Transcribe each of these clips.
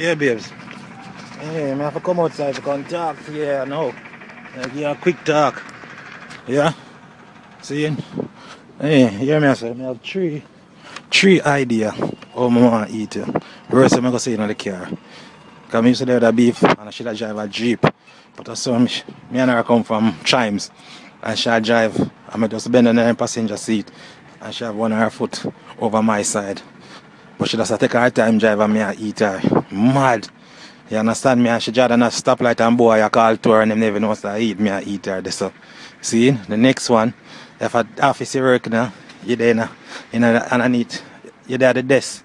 Yeah, babes. Hey, I have to come outside to come talk to you now. Like, a quick talk. Yeah? See? Hey, hear me, I say, I have three, three idea how I want to eat. The rest I'm going to say in the car. Because I used to do the beef and I should have drive a Jeep. But I saw me, me and her come from Chimes. And she drive, I'm just bend on the passenger seat. And she have one of her foot over my side. But she just take her time drive and me I eat her. Mad. You understand me? And she just a stoplight and boy I call to her and them never know what I eat me I eat her. So. Uh. See? The next one, if I office you work now, you there now. You know, and I need, you there at the desk.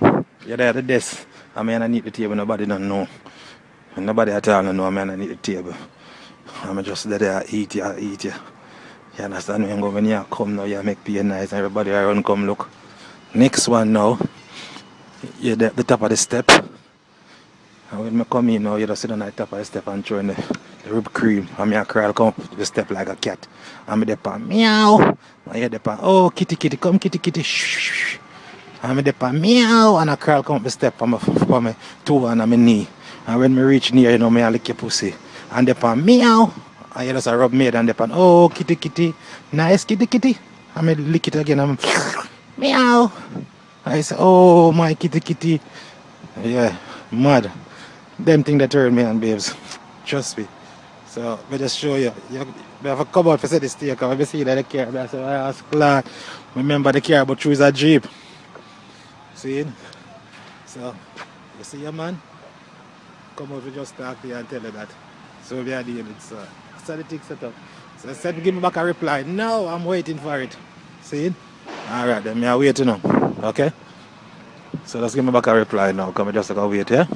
You're there at the desk. I mean I need the table, nobody don't know. Nobody at all don't know I mean I need the table. I'm just there, I eat you, eat you. You understand me? When you come now, you make pay nice and everybody around come look. Next one now, you're at the top of the step. And when I come in now, you just sit on the top of the step and throw in the, the whipped cream. And me a crawl come up the step like a cat. And me dep on meow. And you dep on, oh kitty kitty, come kitty kitty. Shh, shh. And me on meow. And I crawl come up the step my, on my toe and my knee. And when me reach near, you know, me I lick your pussy. And on meow. And you just a rub me and on, oh kitty kitty, nice kitty kitty. And me lick it again and meow. I say, oh my kitty kitty. Yeah, mad. Them thing that turn me on, babes. Trust me. So, I just show you. You I have come out for say this steak. I see that the car. I say, I ask Clark. Remember the car, but choose a Jeep. See? So, you see your man? Come over, just talk to you and tell you that. So, we are doing it, so. So, the thing set up. So, I said, give me back a reply. No, I'm waiting for it. See? Alright, then, me are waiting now. Okay? So, just give me back a reply now. Come, just go wait, yeah?